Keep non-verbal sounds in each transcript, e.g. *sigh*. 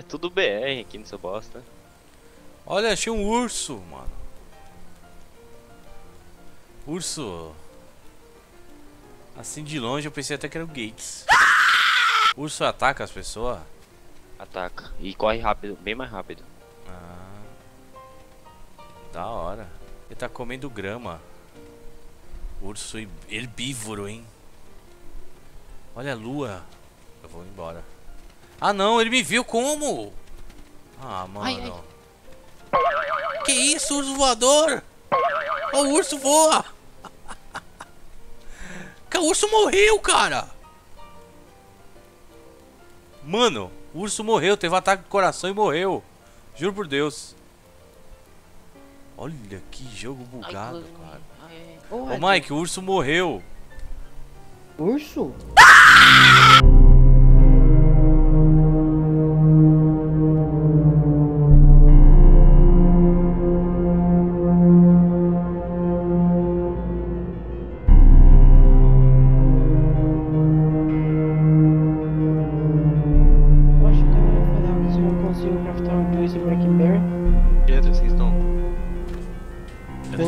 É tudo BR aqui nessa bosta. Olha, achei um urso, mano. Urso. Assim de longe eu pensei até que era o Gates. *laughs* Urso ataca as pessoas? Ataca. E corre rápido, bem mais rápido. Ah. Da hora. Ele tá comendo grama. Urso he- herbívoro, hein? Olha a lua. Eu vou embora. Ah não, ele me viu como? Ah, mano. Ai, Que isso, urso voador? O urso voa! O urso morreu, cara! Mano, o urso morreu, teve um ataque do coração e morreu. Juro por Deus. Olha que jogo bugado, cara. Ô, Ô Mike, o urso morreu. Urso? Eu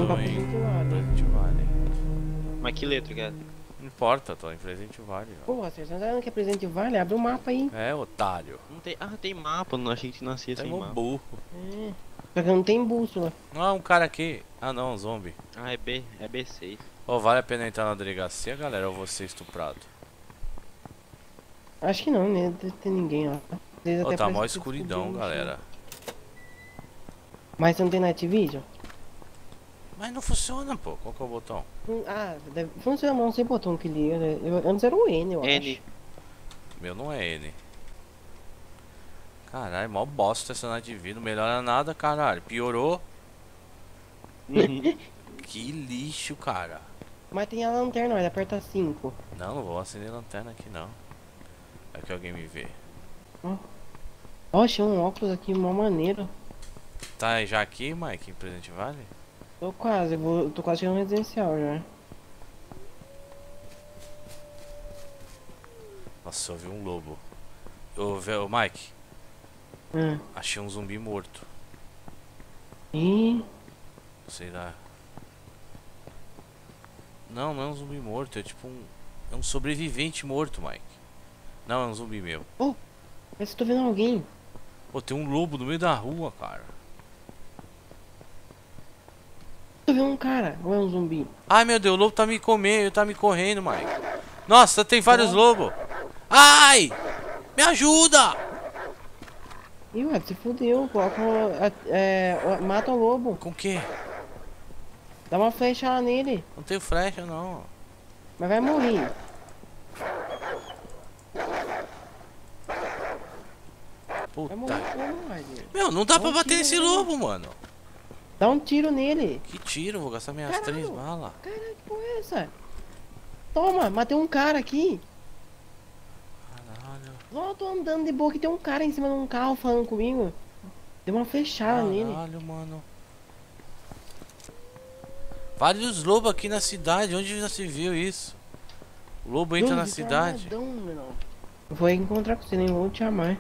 Pra em. Presente Valley. Mas que letra, cara? Não importa, tô em Presente Valley. ó. Porra, vocês não sabem que é Presente Vale? Abre o mapa aí. É, otário. Não tem. Ah, tem mapa, não achei que nascia Tá sem um mapa. burro. É. Só que não tem bússola. Ah, um cara aqui. Ah não, um zombie. Ah, é B, é B6. Ô, vale a pena entrar na delegacia, galera, ou você estuprado? Acho que não, né? Não deve ter ninguém lá. Até tá mó escuridão, galera. Mas não tem Night Vision? Mas não funciona, pô. Qual que é o botão? Hum, Ah, deve... funciona, mas não sei botão que liga. né? Eu... Antes era o N, eu N. acho. Meu não é N. Caralho, mó bosta essa night vida. Não melhora nada, caralho. Piorou. Uhum. *laughs* Que lixo, cara. Mas tem a lanterna, olha, aperta 5. Não, não vou acender lanterna aqui, não. É que alguém me vê. Ó, achei um óculos aqui, mó maneiro. Tá já aqui, Mike, em Presente Vale? Tô quase, eu vou... tô quase chegando no residencial já. Nossa, eu vi um lobo. Ô, ô, Mike, Hum. achei um zumbi morto. Ih, Sei lá. Não, não é um zumbi morto, é tipo um. É um sobrevivente morto, Mike. Não, é um zumbi meu. parece que tô vendo alguém. Pô, tem um lobo no meio da rua, cara. Tô vendo um cara, ou é um zumbi? Ai meu Deus, o lobo tá me comendo, tá me correndo, Mike. Nossa, tem vários lobos. Ai! Me ajuda! Ih, ué, se fudeu, coloca. É, ó, mata o lobo. Com o quê? Dá uma flecha lá nele. Não tenho flecha, não. Mas vai morrer. Vai Puta. morrer como, Wagner? Meu, não dá Dá pra bater nesse lobo, mano. Dá um tiro nele. Que tiro, vou gastar minhas Caralho. três balas. Caralho, que porra é essa? Toma, matei um cara aqui. Caralho. Eu tô andando de boa aqui, tem um cara em cima de um carro falando comigo. Deu uma flechada nele. Caralho, mano. Vários lobos aqui na cidade, onde já se viu isso? O lobo entra na Dois, esse cidade. armadão, vou encontrar com você, nem vou te amar.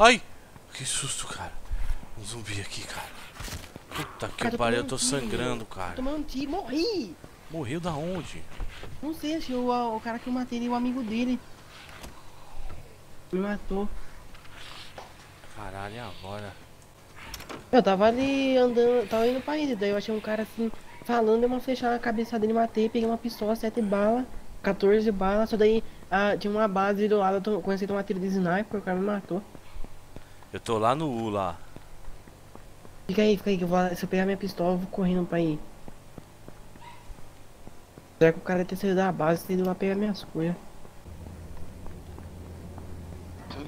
Ai! Que susto, cara. Um zumbi aqui, cara. Puta que Cara, pariu, eu tô sangrando, cara. Tomando um tiro, morri. Morreu da onde? Não sei, se o, o cara que eu matei, ele, o amigo dele. Me matou. Caralho, e agora? Eu tava ali andando, tava indo pra ele, daí eu achei um cara assim, falando, dei uma flechada na cabeça dele, matei, peguei uma pistola, 7 balas, 14 balas, só daí ah, tinha uma base do lado, eu comecei a tomar tiro de sniper, o cara me matou. Eu tô lá no U lá. Fica aí, fica aí, que eu vou, lá- se eu pegar minha pistola, eu vou correndo pra ir. Será que o cara deve ter saído da base, ele vai pegar minhas coisas.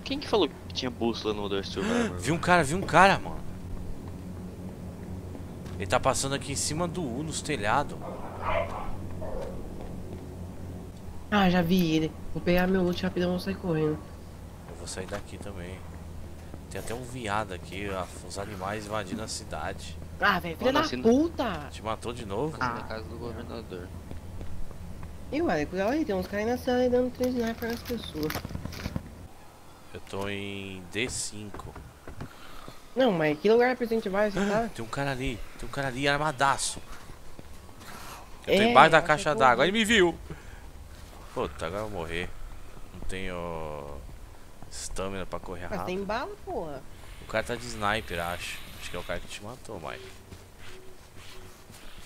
Quem que falou que tinha bússola no Other Survivor? *gasps* Vi um cara, vi um cara, mano. Ele tá passando aqui em cima do U, nos telhados. Ah, já vi ele. Vou pegar meu loot rapidão e vou sair correndo. Eu vou sair daqui também. Tem até um viado aqui, ó, os animais invadindo a cidade. Ah, velho, filha da assim- puta! Te matou de novo? Na casa do governador. E ué, cuidado aí, tem uns caras aí na cidade dando três sniper nas pessoas. Eu tô em D5. Não, mas que lugar presente vai você tá? Tem um cara ali, tem um cara ali armadaço. Eu tô É, embaixo da acho caixa d'água, ele me viu. Puta, agora eu vou morrer. Não tenho stamina pra correr Mas rápido. tem bala, porra. O cara tá de sniper, acho. Acho que é o cara que te matou, Mike.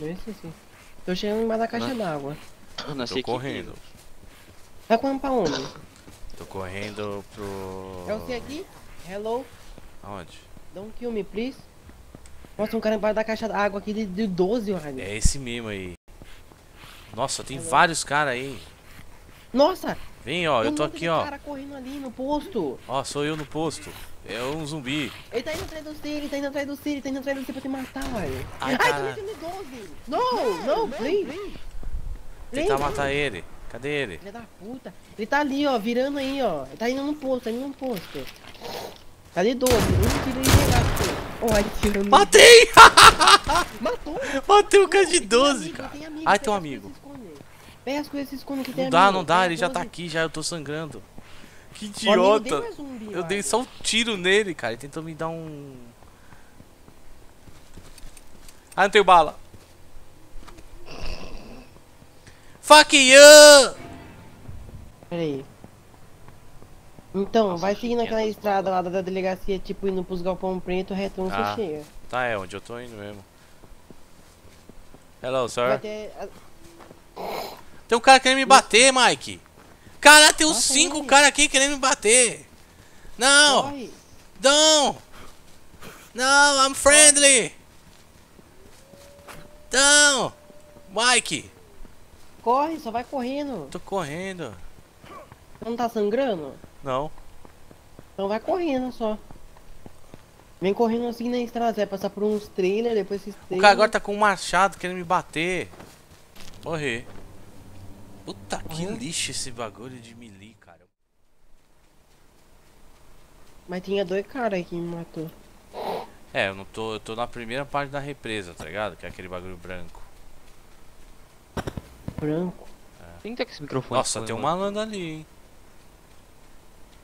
Esse sim. Tô chegando embaixo da caixa d'água. Eu nasci Tô correndo. Tá correndo pra onde? Tô correndo pro. É você aqui? Hello? Aonde? Don't kill me, please. Nossa, um cara embaixo da caixa d'água aqui de, de 12, olha. É esse mesmo aí. Nossa, tem vários caras aí. Nossa! Vem, ó, eu tô um aqui, ó. cara correndo ali no posto. Ó, sou eu no posto. É um zumbi. Ele tá indo atrás do C, ele tá indo atrás do C, ele tá indo atrás do C pra te matar, velho. Ai, Ai, cara. tô metendo 12! Não, não, please! Tentar Please. matar ele. Cadê ele? Filha da puta. Ele tá ali, ó, virando aí, ó. Ele tá indo no posto, tá indo no posto. Tá ali 12, um tiro e pegar aqui. Ó, ele tirando. Matei! *laughs* Matou! Matei o cara de Tem 12, amigo, cara. tem amigo, Ai, um coisas amigo. Pega as coisas e esconde que tem Não dá, amigo. não dá, ele já tá 12. aqui já, eu tô sangrando. Que idiota! não é zumbi, Eu dei só um tiro nele, cara. Ele tentou me dar um. Ah, não tenho bala. Fuck you! Pera aí. Então, Nossa, vai seguindo aquela 500 estrada lá da delegacia, tipo, indo pros galpão preto, retão você Ah. chega. Tá, é onde eu tô indo mesmo. Hello, sir. Vai ter... Tem um cara querendo me bater, Mike. Cara, tem uns Mata cinco ele. caras aqui querendo me bater. Não! Corre! Não! Não, I'm friendly! Não! Mike! Corre, só vai correndo. Tô correndo. Não tá sangrando? Não. Então vai correndo só. Vem correndo assim na estrada, vai passar por uns trailers, depois esses O trailers. cara agora tá com um machado querendo me bater. Morrer. Puta que Morreu? lixo esse bagulho de melee, cara. Mas tinha dois caras que me matou. É, eu não tô. Eu tô na primeira parte da represa, tá ligado? Que é aquele bagulho branco. Branco. Quem tá com esse microfone? Nossa, tem um malandro ali, hein?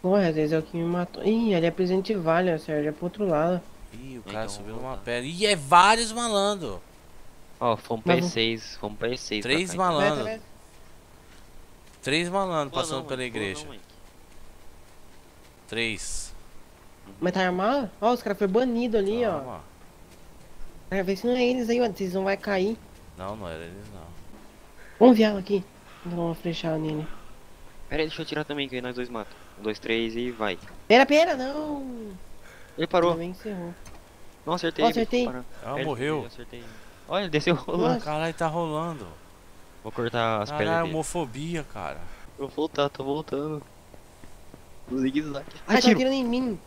Porra, às vezes é o que me matou. Ih, ali é presente vale, ó, Sérgio, é pro outro lado. Ih, o cara Então, subiu numa pedra. Ih, é vários malandro. Ó, fomos Mas E6, fomos pra E6. pra Três cá, malandro. Três malandros Boa passando não, pela boa igreja. não. Três. Mas tá armado? Ó, os caras foram banidos ali, ó. Calma. Quero ver se não é eles aí, ó. Vocês não vai cair. Não, não era eles não. Vamos ver ela aqui. Vou dar uma flechada nele. Pera aí, deixa eu tirar também, que aí nós dois matam. Um, dois, três e vai. Pera, pera, não. Ele parou. Também encerrou. Não, acertei. Ele acertei. Ele- morreu. acertei. Olha, ele desceu rolando. Caralho, tá rolando. Vou cortar as pernas Caralho, dele. homofobia, cara. Vou voltar, tô voltando. O zigue-zague. Ah, tá Atiro. atirando em mim.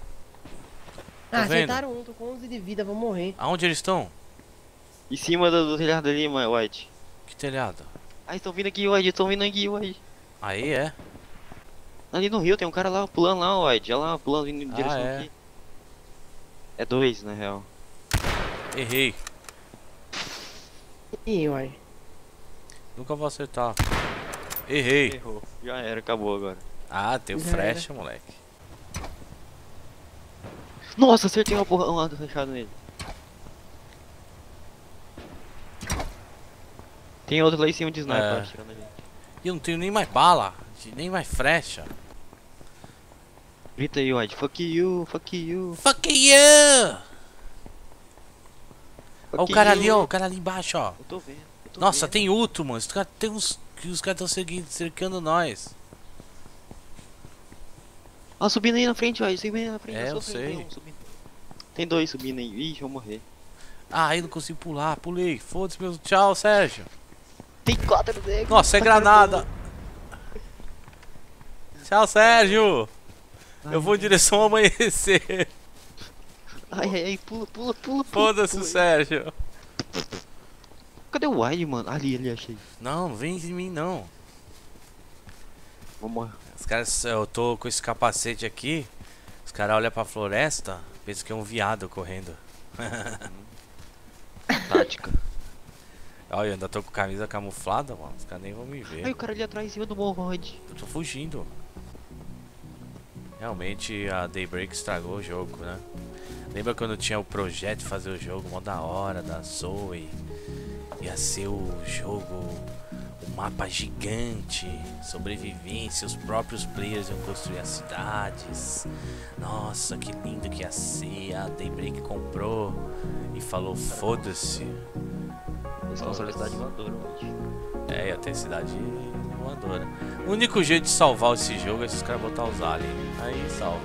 Tá Ah, vendo? acertaram um, tô com 11 de vida, vou morrer. Aonde eles estão? Em cima do, do telhado ali, mano, White. Que telhado? Ah, estão vindo aqui, White. Estão vindo aqui, White. Aí é? Ali no rio tem um cara lá pulando lá, White. Olha lá, pulando vindo em Ah, direção é? aqui. É dois, na real. Errei. Ih, uai. Nunca vou acertar. Errei. Errou. Já era, acabou agora. Ah, tem o flash, moleque. Nossa, acertei uma porra uma fechado nele. Tem outro lá em cima de sniper, É. atirando a gente. E eu não tenho nem mais bala. Nem mais flecha. Grita aí, White. Fuck you, fuck you. Fuck you! Ó o fuck cara you. ali, ó. O cara ali embaixo, ó. Eu tô vendo. Nossa, vendo. tem outro, mano. Os cara, tem uns que os caras estão seguindo, cercando nós. Ah, subindo aí na frente, White. Subindo aí na frente. É, eu sei. Tem, um subindo. tem dois subindo aí. Ih, vou morrer. Ah, eu não consigo pular. Pulei. Foda-se, meu. Tchau, Sérgio. Tem quatro negros. Nossa, é granada. Tchau, Sérgio. Eu vao em direção ao amanhecer. Ai, ai, ai, pula, pula, pula. pula, Foda-se. Sérgio. Cadê o White, mano? Ali, ali, achei. Não, não vem em mim, não. Vamos. Os caras, eu tô com esse capacete aqui. Os caras olham pra floresta, pensam que é um viado correndo. *laughs* Tática. Olha, eu ainda tô com camisa camuflada, mano. Os caras nem vão me Ai, ver. o cara ali atrás em cima do morro, White. Eu tô fugindo. Realmente a Daybreak estragou o jogo, né? Lembra quando tinha o projeto de fazer o jogo, mó da hora, da Zoe? Ia ser o jogo, um mapa gigante, sobrevivência, os próprios players iam construir as cidades. Nossa, que lindo que ia ser. A Daybreak comprou e falou: foda-se. Eles a cidade voadora hoje. É, ia ter cidade voadora. O único jeito de salvar esse jogo é se os caras botar os aliens. Aí salva.